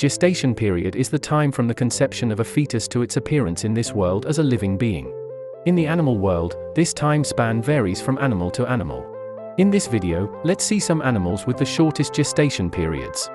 Gestation period is the time from the conception of a fetus to its appearance in this world as a living being. In the animal world, this time span varies from animal to animal. In this video, let's see some animals with the shortest gestation periods.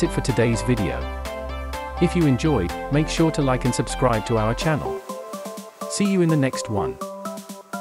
That's it for today's video. If you enjoyed, make sure to like and subscribe to our channel. See you in the next one.